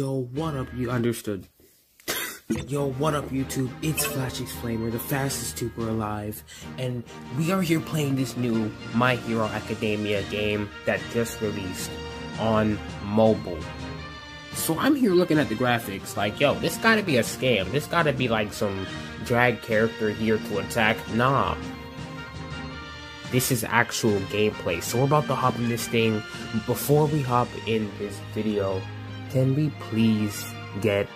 Yo, what up, you understood? Yo, what up, YouTube? It's FlashXFlamer, the fastest tuber alive, and we are here playing this new My Hero Academia game that just released on mobile. So I'm here looking at the graphics, like, yo, this gotta be a scam. This gotta be like some drag character here to attack. Nah. This is actual gameplay. So we're about to hop in this thing. Before we hop in this video, can we please get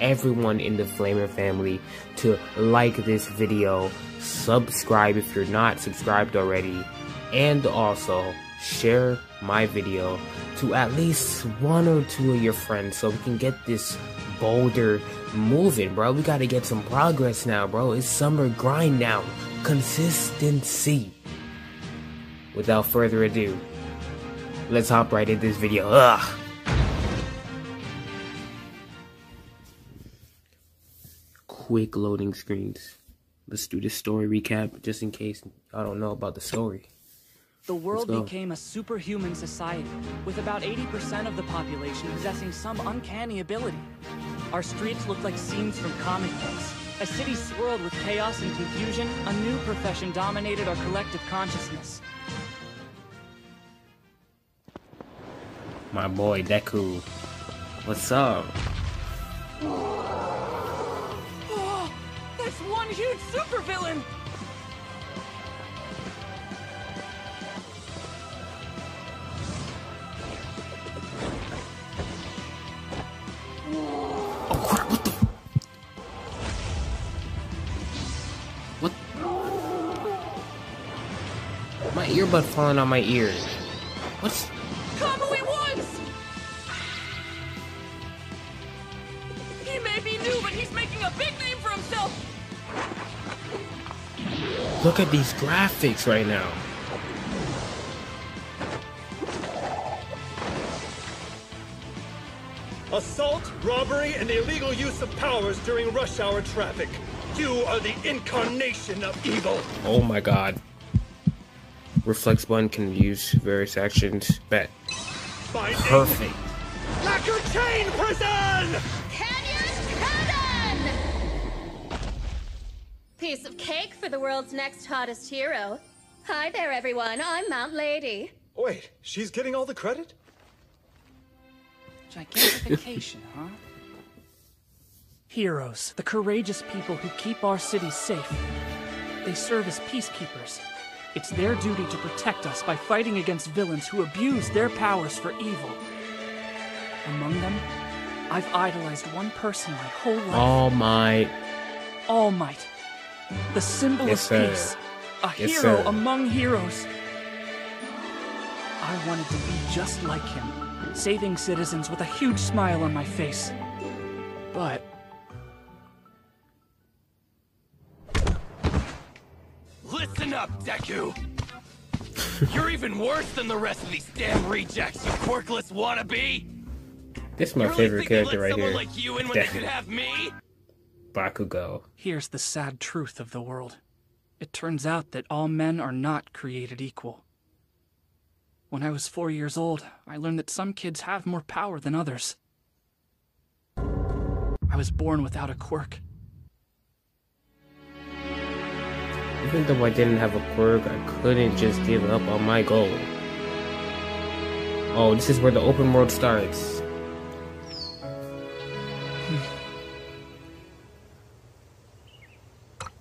everyone in the Flamer family to like this video, subscribe if you're not subscribed already, and also share my video to at least one or two of your friends so we can get this boulder moving, bro. We gotta get some progress now, bro. It's summer grind now. Consistency. Without further ado, let's hop right into this video. Ugh. Quick loading screens. Let's do this story recap just in case I don't know about the story. The world became a superhuman society, with about 80% of the population possessing some uncanny ability. Our streets looked like scenes from comic books. A city swirled with chaos and confusion, a new profession dominated our collective consciousness. My boy Deku. What's up? Crap, what the? What? My earbud falling on my ear. What's... Kamui Woods! He may be new, but he's making a big name for himself! Look at these graphics right now. Assault, robbery, and the illegal use of powers during rush hour traffic. You are the incarnation of evil. Oh my god. Reflex button can use various actions. Bet. Finding Perfect. Lacquer Chain Prison! Canyon Cannon! Piece of cake for the world's next hottest hero. Hi there, everyone. I'm Mount Lady. Oh, wait, she's getting all the credit? Gigantification, huh? Heroes, the courageous people who keep our city safe. They serve as peacekeepers. It's their duty to protect us by fighting against villains who abuse their powers for evil. Among them, I've idolized one person my whole life. All my... All Might. The symbol Yes, of sir. peace. A Yes, hero sir. among heroes. I wanted to be just like him, saving citizens with a huge smile on my face. But Listen up, Deku! You're even worse than the rest of these damn rejects, you quirkless wannabe! This is my You really favorite think character right here. like you in when they could have me? Bakugo. here's the sad truth of the world. It turns out that all men are not created equal. When I was four years old, I learned that some kids have more power than others. I was born without a quirk. Even though I didn't have a quirk, I couldn't just give up on my goal. Oh, this is where the open world starts.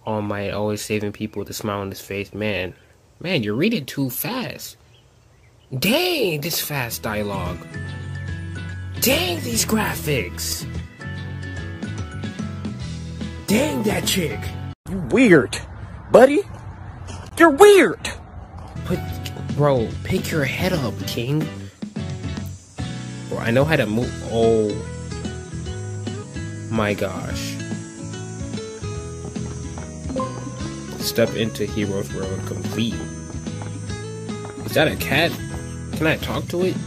All Might, always saving people with a smile on his face. Man, man, you're reading too fast. Dang, this fast dialogue. Dang, these graphics. Dang, that chick. You weird, buddy. You're weird. Put, bro, pick your head up, King. Bro, I know how to move. Oh my gosh. Step into Heroes World complete. Is that a cat? Can I talk to it?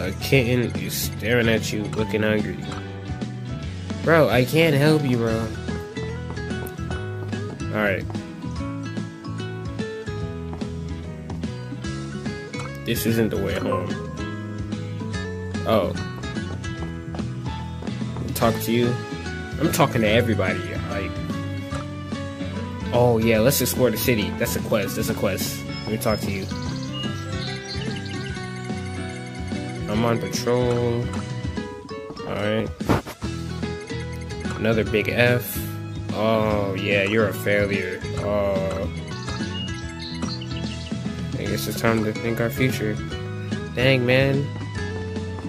A kitten is staring at you, looking hungry. Bro, I can't help you, bro. Alright. This isn't the way home. Oh. talk to you. I'm talking to everybody. Like, oh yeah, let's explore the city. That's a quest. That's a quest. Let me talk to you. I'm on patrol. Alright. Another big F. Oh, yeah, you're a failure. Oh. I guess it's time to think our future. Dang, man.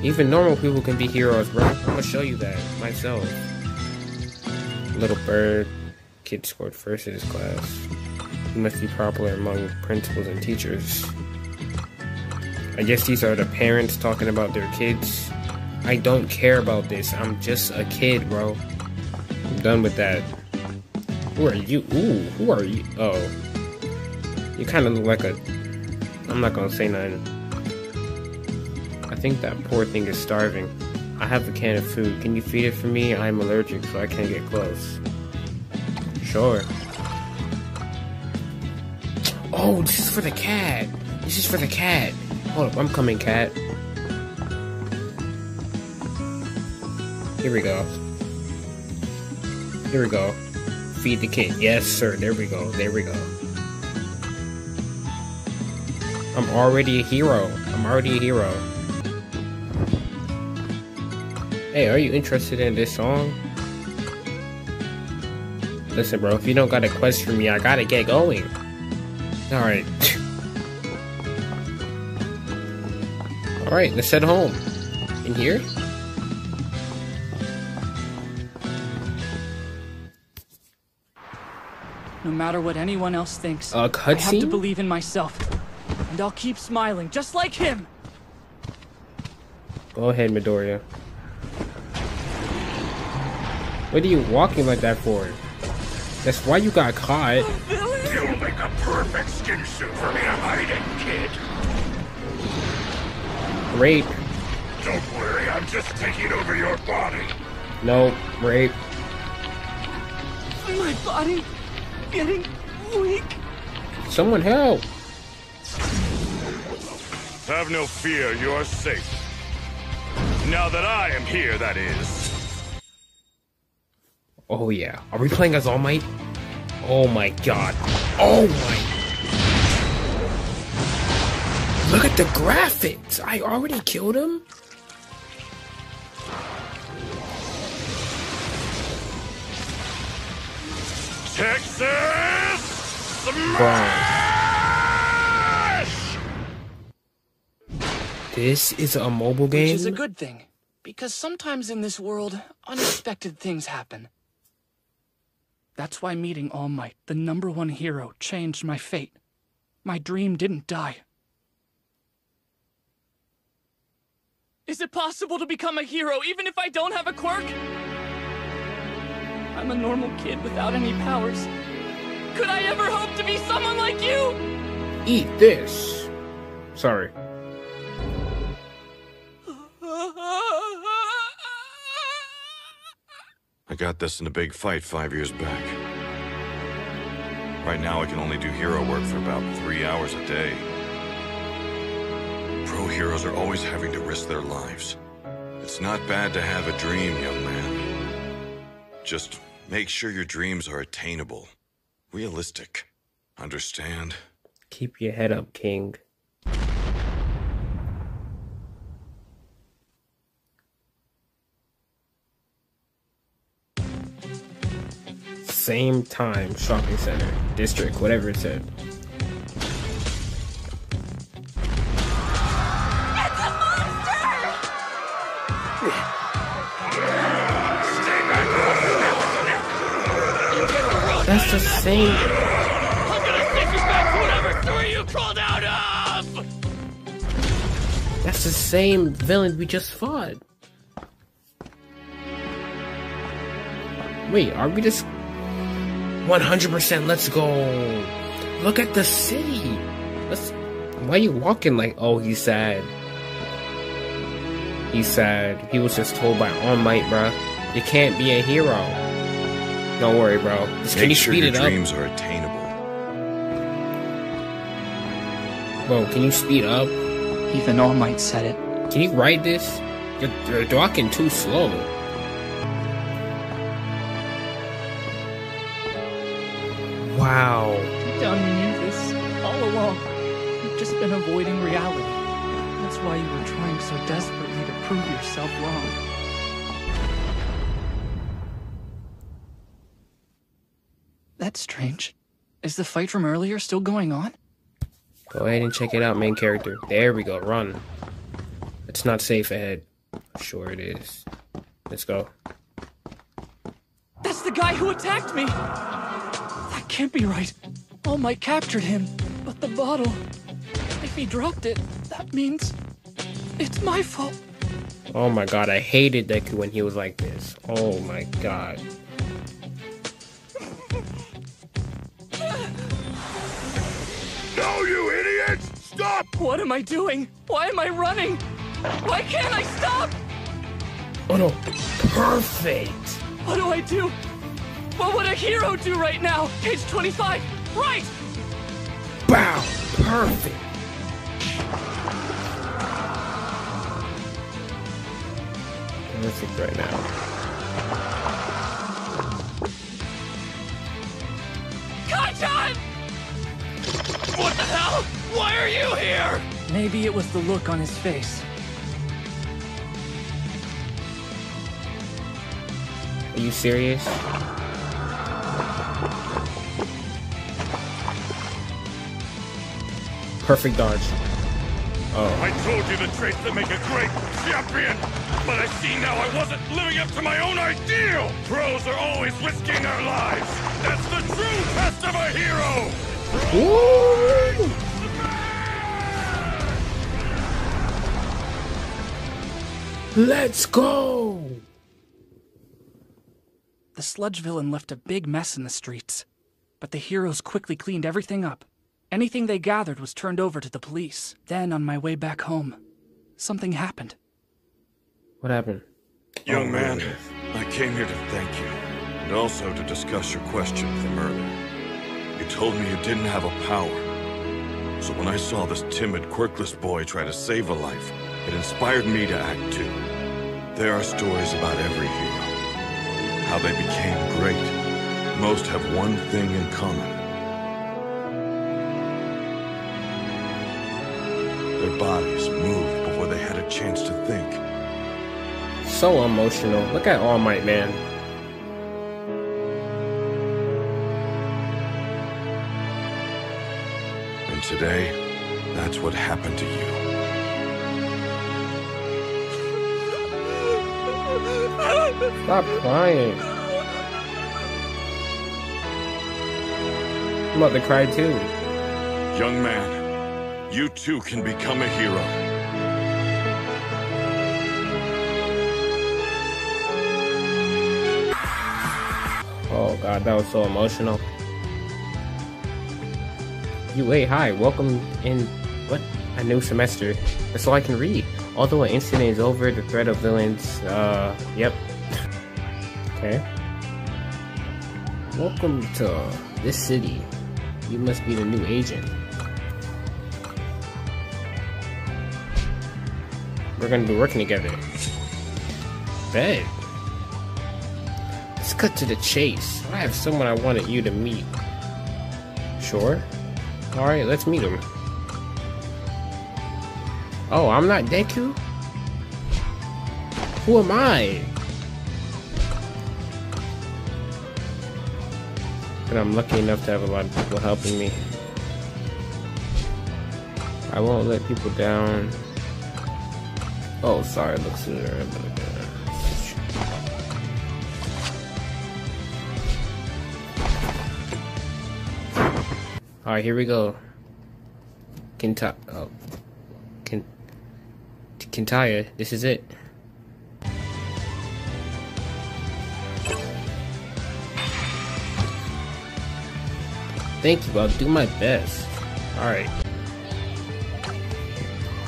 Even normal people can be heroes, bro. I'm gonna show you that myself. Little bird. Kid scored first in his class. He must be popular among principals and teachers. I guess these are the parents talking about their kids. I don't care about this. I'm just a kid, bro. I'm done with that. Who are you? Ooh, who are you? Oh. You kind of look like a... I'm not gonna say nothing. I think that poor thing is starving. I have a can of food. Can you feed it for me? I'm allergic, so I can't get close. Sure. Oh, this is for the cat. This is for the cat. Hold up, I'm coming, cat. Here we go. Here we go. Feed the kid. Yes, sir. There we go. There we go. I'm already a hero. I'm already a hero. Hey, are you interested in this song? Listen, bro, if you don't got a quest for me, I gotta get going. Alright. Alright, let's head home. In here? No matter what anyone else thinks, A I have to believe in myself. And I'll keep smiling, just like him! Go ahead, Midoriya. What are you walking like that for? That's why you got caught. You'll make a perfect skin suit for me to hide in, kid. Rape. Don't worry, I'm just taking over your body. No, rape. My body getting weak. Someone help. Have no fear, you're safe. Now that I am here, that is. Oh yeah. Are we playing as All Might? Oh my god. Oh my. Look at the graphics. I already killed him. Texas Smash! This is a mobile game. Which is a good thing, because sometimes in this world, unexpected things happen. That's why meeting All Might, the number one hero, changed my fate. My dream didn't die. Is it possible to become a hero even if I don't have a quirk? I'm a normal kid without any powers. Could I ever hope to be someone like you? Eat this. Sorry. I got this in a big fight five years back. Right now, I can only do hero work for about three hours a day. Pro heroes are always having to risk their lives. It's not bad to have a dream, young man. Just make sure your dreams are attainable, realistic. Understand? Keep your head up, King. Same time, shopping center, district, whatever it said. That's the same. I'm gonna stick you back to whatever you crawled out of! That's the same villain we just fought. Wait, are we just 100% let's go. Look at the city. Let's Why are you walking like oh he's sad? He's sad. He was just told by All Might, bruh. You can't be a hero. Don't worry, bro. Just Make can you sure speed your it up? dreams are attainable. Bro, can you speed up? Even All Might said it. Can you ride this? You're, talking too slow. Wow. Deep down, you knew this all along. You've just been avoiding reality. That's why you were trying so desperately to prove yourself wrong. That's strange. Is the fight from earlier still going on? Go ahead and check it out, main character. There we go, run. It's not safe ahead. Sure it is. Let's go. That's the guy who attacked me! That can't be right. All Might captured him, but the bottle... If he dropped it, that means... It's my fault. Oh my god, I hated Deku when he was like this. Oh my god. Stop! What am I doing? Why am I running? Why can't I stop? Oh no. Perfect! What do I do? What would a hero do right now? Page 25. Right! Bow! Perfect! Perfect right now. Why are you here? Maybe it was the look on his face. Are you serious? Perfect dodge. Oh. I told you the traits that make a great champion, but I see now I wasn't living up to my own ideal. Pros are always risking their lives. That's the true test of a hero. Woo! Let's go! The sludge villain left a big mess in the streets, but the heroes quickly cleaned everything up. Anything they gathered was turned over to the police. Then, on my way back home, something happened. What happened? Young Oh, man, man. I came here to thank you, and also to discuss your question from earlier. You told me you didn't have a power. So when I saw this timid, quirkless boy try to save a life, it inspired me to act too. There are stories about every hero. How they became great. Most have one thing in common. Their bodies moved before they had a chance to think. So emotional. Look at All Might, man. And today, that's what happened to you. Stop crying. I'm about to cry too. Young man, you too can become a hero. Oh god, that was so emotional. You wait, hi, welcome in what? A new semester. That's all I can read. Although an incident is over, the threat of villains, uh, yep. Okay. Welcome to this city. You must be the new agent. We're gonna be working together. Bet. Let's cut to the chase. I have someone I wanted you to meet. Sure. Alright, let's meet him. Oh, I'm not Deku? Who am I? But I'm lucky enough to have a lot of people helping me. I won't let people down. Oh, sorry, looks there. Alright, here we go. Kinta oh. Kin this is it. Thank you, I'll do my best. Alright.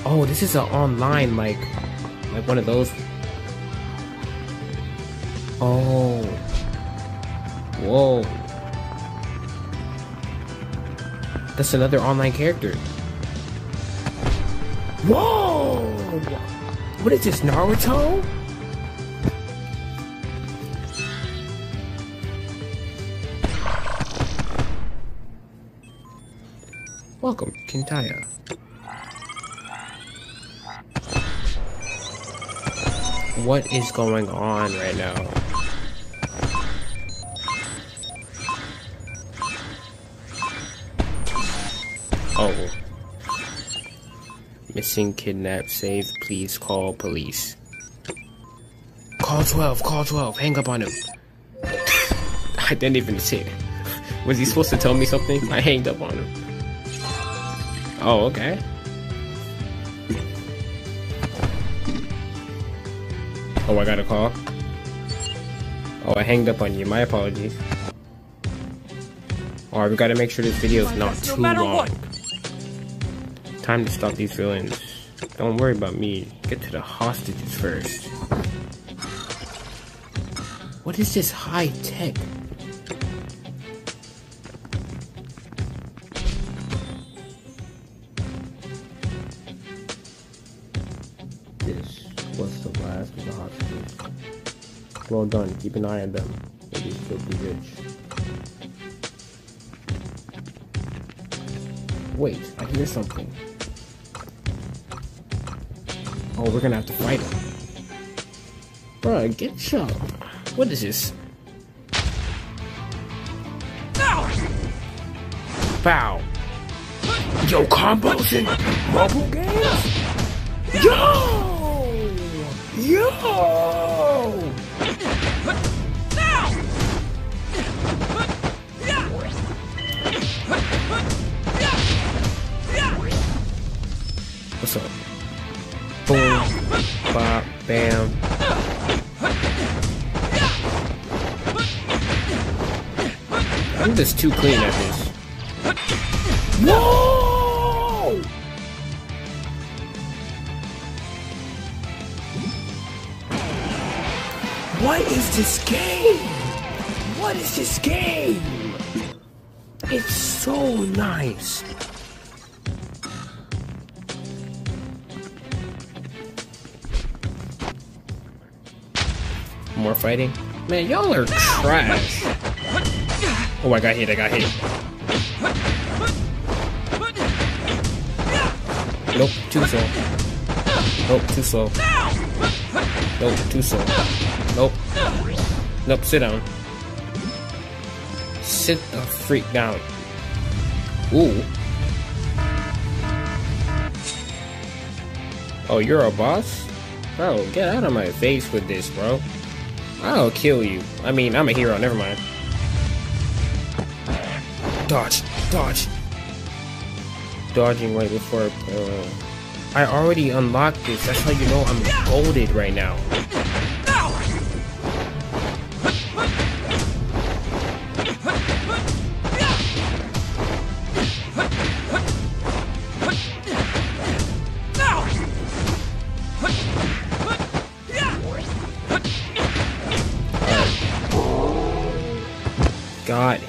Oh, this is an online like like one of those Oh. Whoa. That's another online character. Whoa! What is this, Naruto? Welcome, Kintaya. What is going on right now? Oh. Missing, kidnapped, saved, please call police. Call 12, call 12, hang up on him. I didn't even see it. Was he supposed to tell me something? I hanged up on him. Oh, okay. Oh, I got a call. Oh, I hanged up on you. My apologies. Alright, we gotta make sure this video is not too long. Time to stop these villains. Don't worry about me. Get to the hostages first. What is this high tech? Well done. Keep an eye on them. They'll be rich. Wait, I hear something. Oh, we're gonna have to fight him. Bruh, get shot. What is this? Bow. Yo, combos and mobile games? Yo! Yo! What's up? Boom, bop, bam. I'm just too clean at this. Whoa! Is this game? What is this game? It's so nice. More fighting? Man, y'all are trash. Oh, I got hit, I got hit. Nope, too slow. Nope, too slow. Nope, too slow. Nope. Nope, sit down. Sit the freak down. Ooh. Oh, you're a boss? Bro, get out of my face with this, bro. I'll kill you. I mean, I'm a hero, never mind. Dodge, dodge. Dodging right before uh, I already unlocked this. That's how you know I'm golded right now.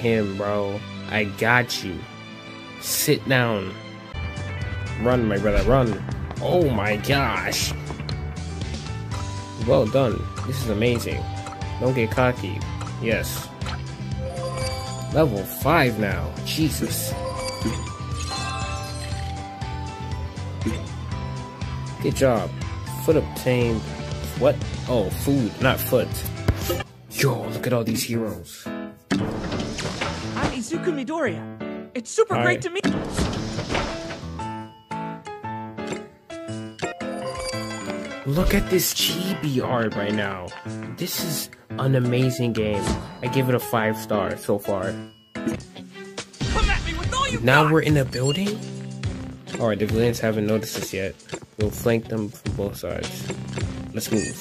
Him, bro. I got you. Sit down. Run, my brother, run. Oh my gosh. Well done. This is amazing. Don't get cocky. Yes. Level 5 now. Jesus. Good job. Foot obtained. What? Oh, food, not foot. Yo, look at all these heroes. Izuku Midoriya. It's super great to meet Look at this chibi art right now. This is an amazing game. I give it a five star so far. Come at me with all you Now got! we're in a building? Alright, the villains haven't noticed us yet. We'll flank them from both sides. Let's move.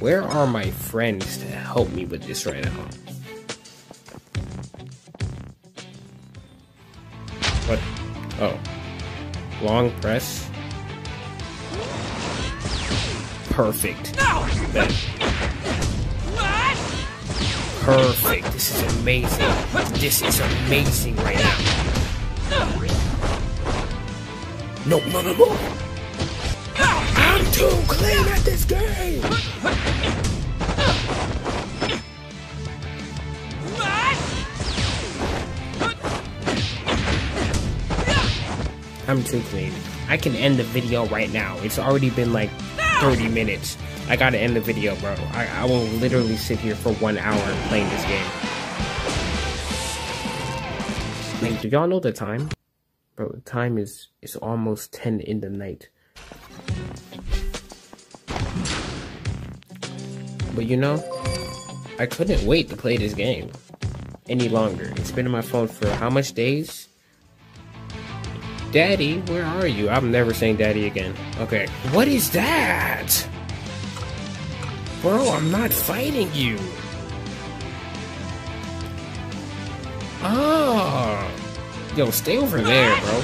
Where are my friends to help me with this right now? Oh. Long press? Perfect. No! Perfect. This is amazing. This is amazing right now. No, no, no, no. I'm too clean at this game. I'm too clean. I can end the video right now. It's already been like 30 minutes. I gotta end the video, bro. I, I will literally sit here for one hour playing this game. Like, do y'all know the time? Bro, the time is, is almost 10 in the night. But you know, I couldn't wait to play this game any longer. It's been on my phone for how much days? Daddy, where are you? I'm never saying daddy again. Okay. What is that? Bro, I'm not fighting you. Oh. Yo, stay over there, bro.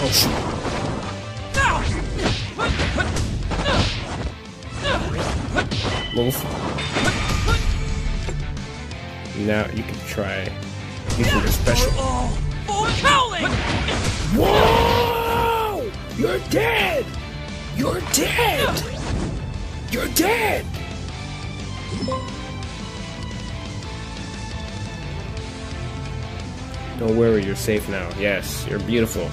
Oh, shoot. Move. Now you can try using your special. Whoa! You're dead! You're dead! You're dead! Don't worry, you're safe now. Yes, you're beautiful.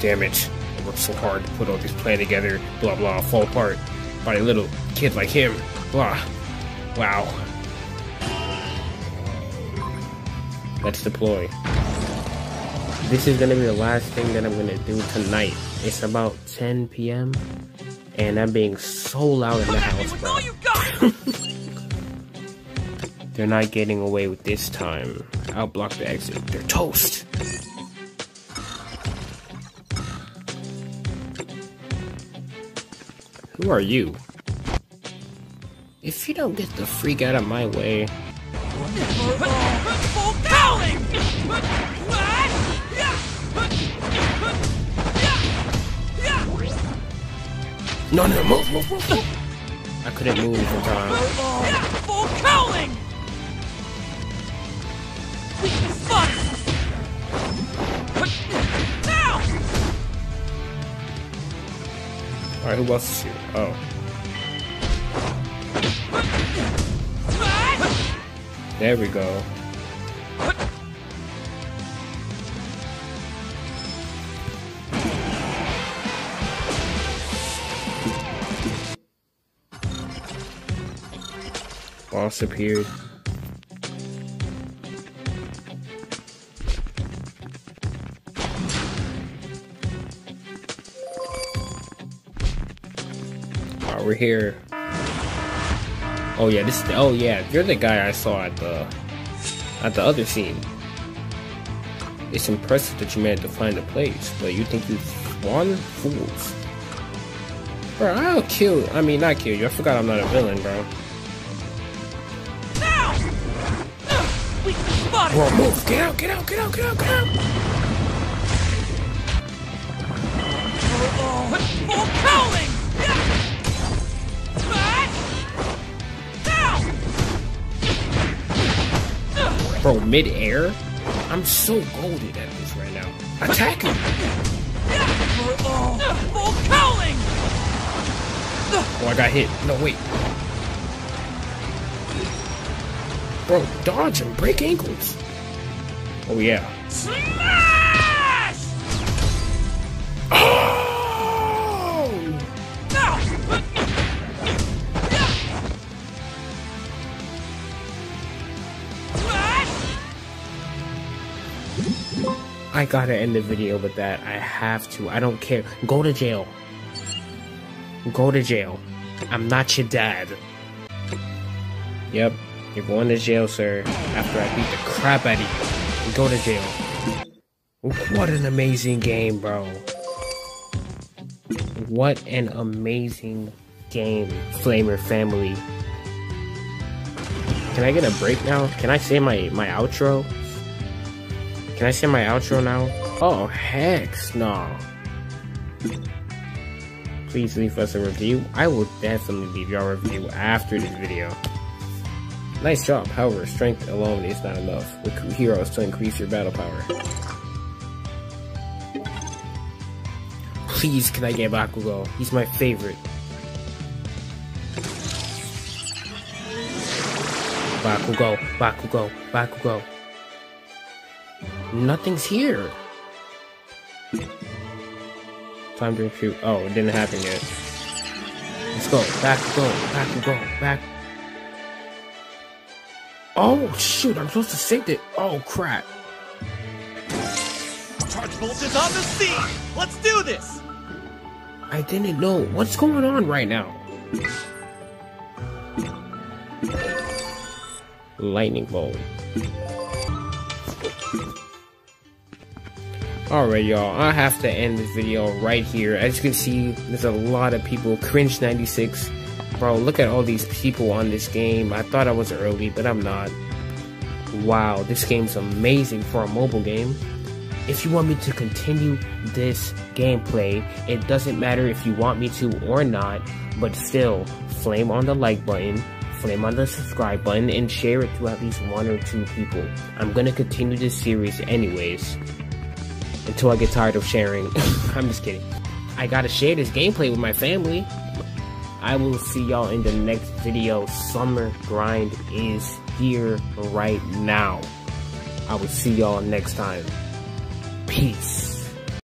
Damn it. I worked so hard to put all this plan together, blah blah, fall apart by a little kid like him. Blah. Wow. Let's deploy. This is gonna be the last thing that I'm gonna do tonight. It's about 10 p.m. and I'm being so loud in the house, bro. They're not getting away with this time. I'll block the exit. They're toast. Who are you? If you don't get the freak out of my way. No, no, move, move, move, move. I couldn't move in time. Full cowling! Alright, who else is here? Oh. There we go. Boss appeared. Alright, we're here. Oh yeah, this. Is Oh yeah, you're the guy I saw at the at the other scene. It's impressive that you managed to find a place, but you think you've won? Fools. Bro, I'll kill. I mean, not kill you. I forgot I'm not a villain, bro. Bro, move! Get out! Get out! Get out! Get out! Get out! Cowling! Bro, mid-air? I'm so golded at this right now. Attack him! Oh, oh, oh, Full! Oh, I got hit. No, wait. Bro, dodge and break ankles. Oh, yeah. Smash! Oh! I gotta end the video with that. I have to. I don't care. Go to jail. Go to jail. I'm not your dad. Yep, you're going to jail, sir. After I beat the crap out of you. Go to jail. What an amazing game, bro. What an amazing game, Flamer family. Can I get a break now? Can I say my, my outro? Can I say my outro now? Oh, heck no. Please leave us a review. I will definitely leave y'all a review after this video. Nice job. However, strength alone is not enough. Recruit heroes to increase your battle power. Please, can I get Bakugo? He's my favorite. Bakugo, Bakugo, Bakugo. Nothing's here. Time to shoot. Oh, it didn't happen yet. Let's go. Back, go. Back. Back. Oh, shoot. I'm supposed to sink it. Oh, crap. Charge bolt is on the scene! Let's do this! I didn't know. What's going on right now? Lightning bolt. Alright, y'all. I have to end this video right here. As you can see, there's a lot of people. Cringe96. Bro, look at all these people on this game. I thought I was early, but I'm not. Wow, this game's amazing for a mobile game. If you want me to continue this gameplay, it doesn't matter if you want me to or not, but still, flame on the like button, flame on the subscribe button, and share it to at least one or two people. I'm gonna continue this series anyways until I get tired of sharing. I'm just kidding. I gotta share this gameplay with my family. I will see y'all in the next video. Summer grind is here right now. I will see y'all next time. Peace.